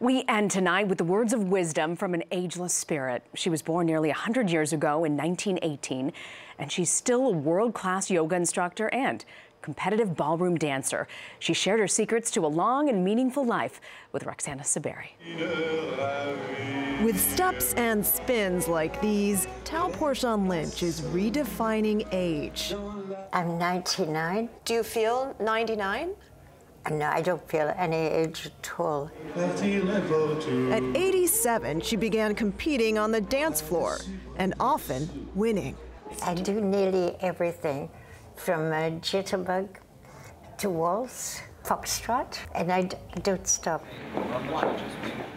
We end tonight with the words of wisdom from an ageless spirit. She was born nearly 100 years ago in 1918, and she's still a world-class yoga instructor and competitive ballroom dancer. She shared her secrets to a long and meaningful life with Roxana Saberi. With steps and spins like these, Tao Porchon Lynch is redefining age. I'm 99. Do you feel 99? No, I don't feel any age at all. At 87, she began competing on the dance floor and often winning. I do nearly everything from a jitterbug to waltz, foxtrot, and I d- don't stop.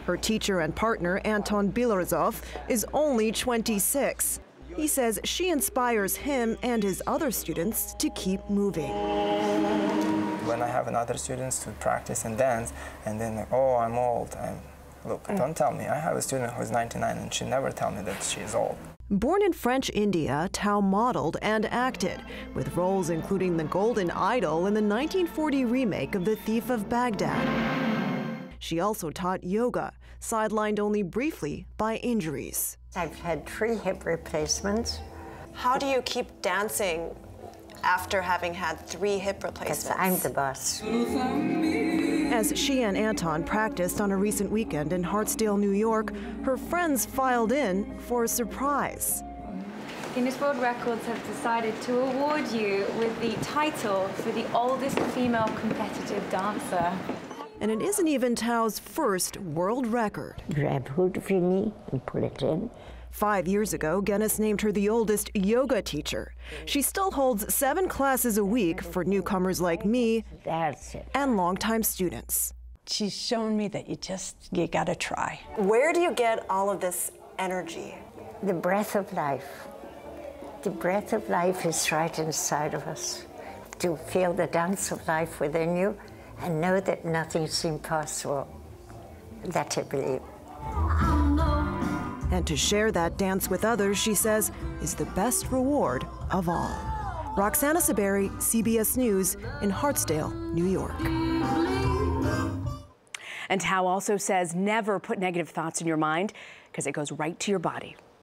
Her teacher and partner, Anton Bilarzov, is only 26. He says she inspires him and his other students to keep moving. When I have another students to practice and dance, and then like, oh, I'm old. I'm, look, mm. don't tell me. I have a student who's 99, and she never tell me that she is old. Born in French India, Tao modeled and acted, with roles including the Golden Idol in the 1940 remake of The Thief of Bagdad. She also taught yoga, sidelined only briefly by injuries. I've had three hip replacements How do you keep dancing after having had three hip replacements? I'm the boss. As she and Anton practiced on a recent weekend in Hartsdale, New York, her friends filed in for a surprise. Guinness World Records have decided to award you with the title for the oldest female competitive dancer. And it isn't even Tao's first world record. Grab hold of your knee and pull it in. Five years ago, Guinness named her the oldest yoga teacher. She still holds seven classes a week for newcomers like me That's it. and longtime students. she's shown me that you just you gotta try Where do you get all of this energy? The breath of life. The breath of life is right inside of us. To feel the dance of life within you and know that nothing's impossible. That I believe. And to share that dance with others, she says, is the best reward of all. Roxana Saberi, CBS News, in Hartsdale, New York. And Tao also says never put negative thoughts in your mind because it goes right to your body.